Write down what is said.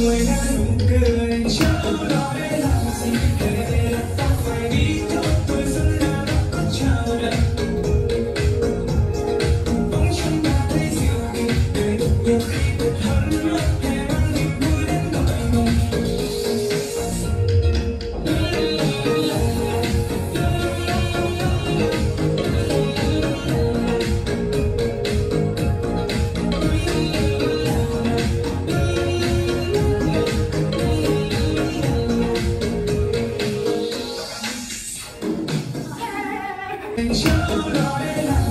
người đã nụ cười cháu nói làm gì để đặt phải đi thôi tôi vẫn là đã có chào đời Yo no